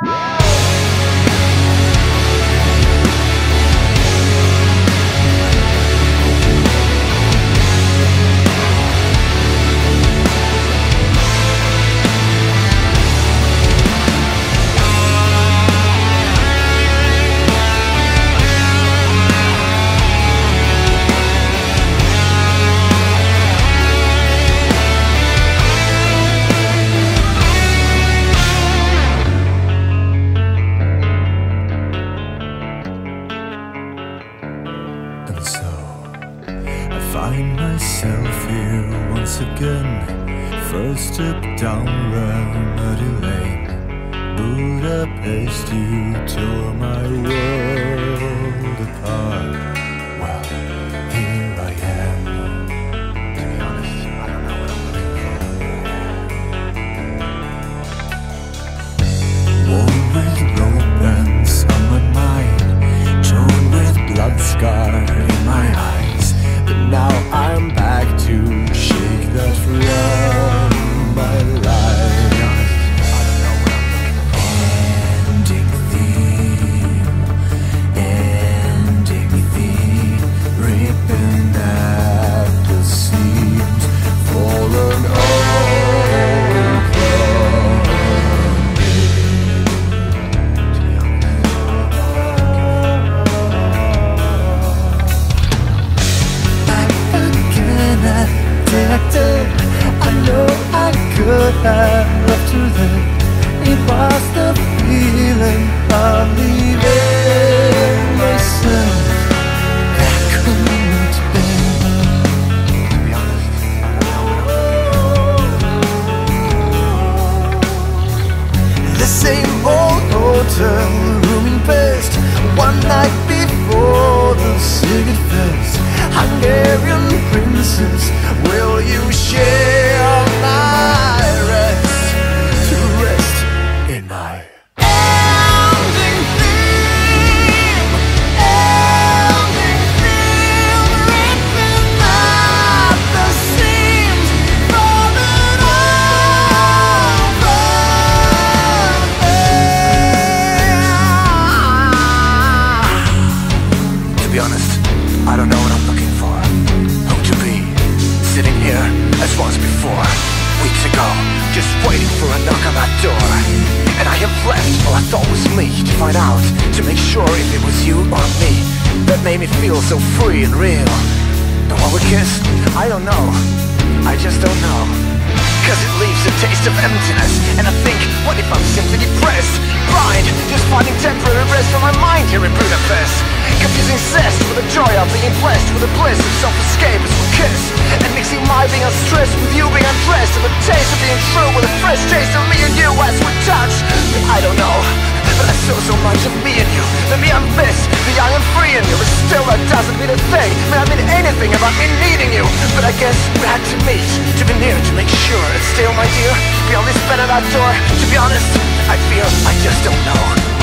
And find myself here once again. First trip down Remedy Lane, Budapest. You tore my for a knock on that door. And I have left all I thought was me to find out, to make sure if it was you or me that made me feel so free and real. And while we kissed, I don't know. I just don't know. Cause it leaves a taste of emptiness And I think, what if I'm simply depressed? Blind, just finding temporary rest for my mind here in Budapest Confusing zest with the joy of being blessed With the bliss of self-escape being unstressed with you being undressed And the taste of being true with a fresh taste of me and you as we touch. I don't know but I saw so much of me and you. That me I'm this, the young and free in you But still that doesn't mean a thing. May I mean anything about me needing you. But I guess we had to meet To be near, to make sure And still my dear Beyond this bed at that door To be honest, I feel I just don't know